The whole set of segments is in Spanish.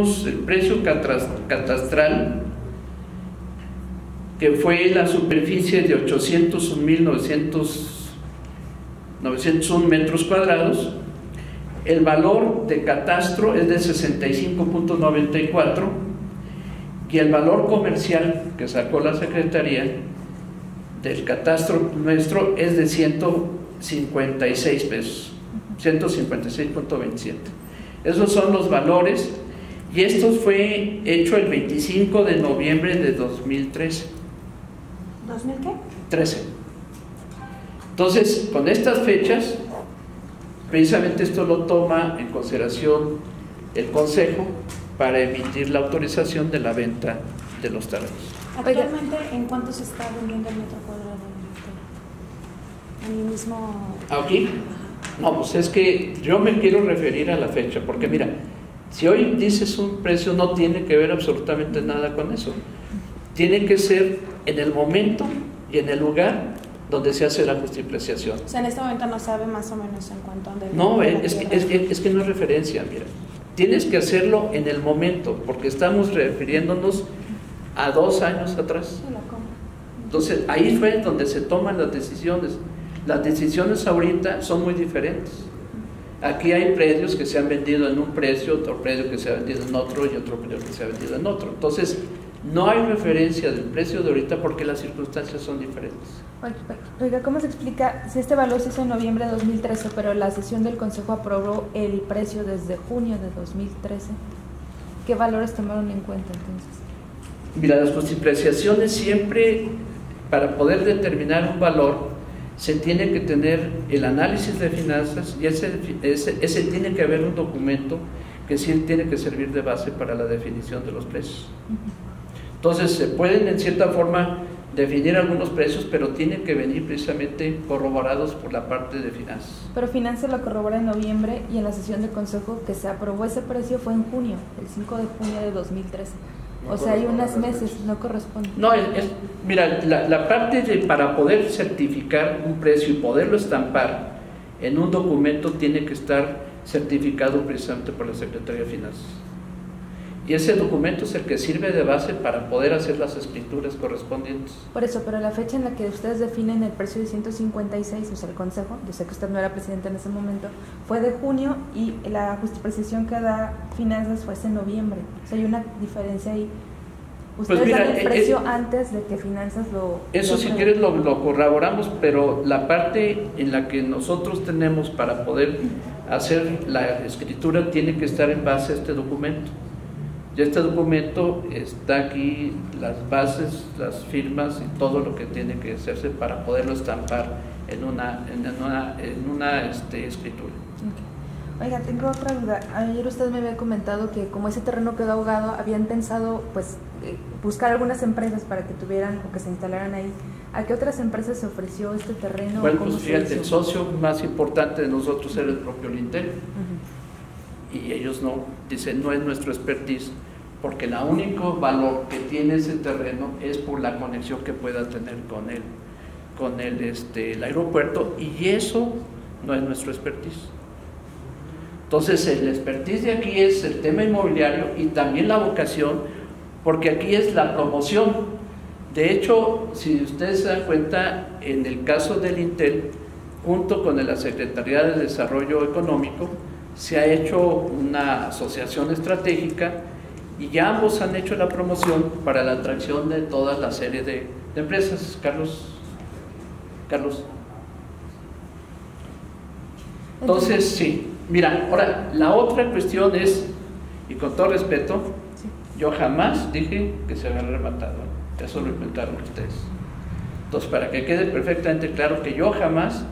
el precio catastral que fue la superficie de 801.901 metros cuadrados. El valor de catastro es de 65.94 y el valor comercial que sacó la Secretaría del catastro nuestro es de 156 pesos, 156.27. Esos son los valores y esto fue hecho el 25 de noviembre de 2013. ¿2000 qué? 13. Entonces, con estas fechas, precisamente esto lo toma en consideración el Consejo para emitir la autorización de la venta de los terrenos. Actualmente, ¿en cuánto se está vendiendo el metro cuadrado? En el mismo... ¿Aquí? No, pues es que yo me quiero referir a la fecha, porque mira, si hoy dices un precio no tiene que ver absolutamente nada con eso. Tiene que ser en el momento y en el lugar donde se hace la justipreciación. O sea, en este momento no sabe más o menos en cuánto... No, es que, es, que, es que no es referencia, mira. Tienes que hacerlo en el momento, porque estamos refiriéndonos a dos años atrás. Entonces, ahí fue donde se toman las decisiones. Las decisiones ahorita son muy diferentes. Aquí hay predios que se han vendido en un precio, otro predio que se ha vendido en otro y otro predio que se ha vendido en otro. Entonces, no hay referencia del precio de ahorita porque las circunstancias son diferentes. Oiga, ¿cómo se explica si este valor se hizo en noviembre de 2013, pero la sesión del Consejo aprobó el precio desde junio de 2013? ¿Qué valores tomaron en cuenta entonces? Mira, las justipreciaciones siempre, para poder determinar un valor, se tiene que tener el análisis de finanzas y ese, ese, tiene que haber un documento que sí tiene que servir de base para la definición de los precios. Entonces, se pueden en cierta forma definir algunos precios, pero tienen que venir precisamente corroborados por la parte de finanzas. Pero finanzas lo corrobora en noviembre y en la sesión de consejo que se aprobó ese precio fue en junio, el 5 de junio de 2013 o sea, hay unos meses, no corresponde. No, es, mira, la, parte de para poder certificar un precio y poderlo estampar en un documento tiene que estar certificado precisamente por la Secretaría de Finanzas. Y ese documento es el que sirve de base para poder hacer las escrituras correspondientes. Por eso, pero la fecha en la que ustedes definen el precio de 156, o sea, el Consejo, yo sé que usted no era presidente en ese momento, fue de junio y la justificación que da Finanzas fue en noviembre. O sea, hay una diferencia ahí. Pues ustedes dan el eh, precio eh, antes de que Finanzas lo... Eso si quieres lo, lo corroboramos, pero la parte en la que nosotros tenemos para poder hacer la escritura tiene que estar en base a este documento. Y este documento está aquí, las bases, las firmas y todo lo que tiene que hacerse para poderlo estampar en una, en una, en una este, escritura. Oiga, tengo otra duda. Ayer usted me había comentado que como ese terreno quedó ahogado, habían pensado pues eh, buscar algunas empresas para que tuvieran o que se instalaran ahí. ¿A qué otras empresas se ofreció este terreno? Bueno, pues fíjate, el socio más importante de nosotros era el propio Lintel y ellos no, dicen, no es nuestro expertise, porque el único valor que tiene ese terreno es por la conexión que pueda tener con el, con el, este, el aeropuerto, y eso no es nuestro expertise. Entonces, el expertise de aquí es el tema inmobiliario y también la vocación, porque aquí es la promoción. De hecho, si ustedes se dan cuenta, en el caso del Intel, junto con la Secretaría de Desarrollo Económico, se ha hecho una asociación estratégica y ya ambos han hecho la promoción para la atracción de toda la serie de, empresas. Carlos, Carlos. Entonces, sí, mira, ahora la otra cuestión es, y con todo respeto, yo jamás dije que se había rematado, eso lo inventaron ustedes. Entonces, para que quede perfectamente claro que yo jamás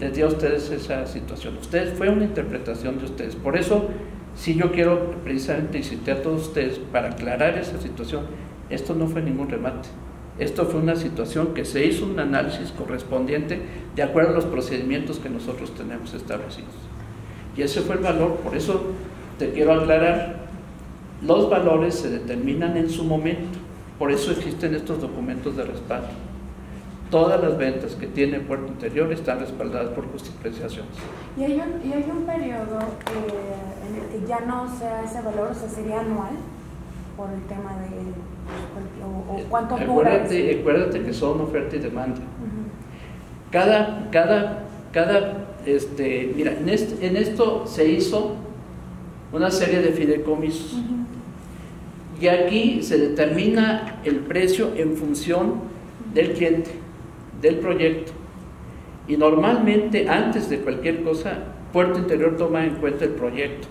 les di a ustedes esa situación. Ustedes, fue una interpretación de ustedes. Por eso, si yo quiero precisamente insistir a todos ustedes para aclarar esa situación, esto no fue ningún remate. Esto fue una situación que se hizo un análisis correspondiente de acuerdo a los procedimientos que nosotros tenemos establecidos. Y ese fue el valor, por eso te quiero aclarar, los valores se determinan en su momento, por eso existen estos documentos de respaldo todas las ventas que tiene Puerto Interior están respaldadas por justipreciaciones. ¿Y hay un, y hay un periodo eh, en el que ya no sea ese valor, o sea, sería anual? Por el tema de. O, o cuánto dura. Acuérdate, acuérdate que son oferta y demanda. Ujú. Cada, cada, cada, este, mira, en, este- en esto se hizo una serie de fideicomisos. Ujú. Y aquí se determina el precio en función del cliente, del proyecto. Y normalmente, antes de cualquier cosa, Puerto Interior toma en cuenta el proyecto.